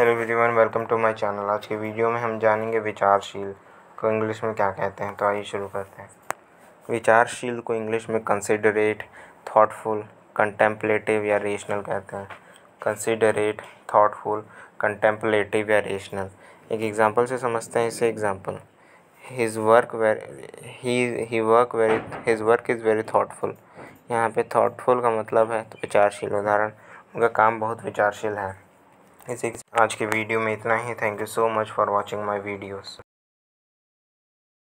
Hello everyone welcome to my channel आज के video में हम जानेंगे विचारशील को इंग्लिश में क्या कहते हैं। तो आइए शुरू करते हैं। विचारशील को इंग्लिश में कंसिडरेट थॉटफुल कंटेम्पलेटिव या रेशनल कहते हैं। कंसिडरेट थॉटफुल कंटेम्पलेटिव या रेशनल एक एग्जांपल से समझते हैं इसे example his work very he work very his work is very thoughtful यहाँ पे थॉटफुल का मतलब है तो विचारशील। उदाहरण, उनका काम बहुत विचारशील है। इसी आज के वीडियो में इतना ही। Thank you so much for watching my videos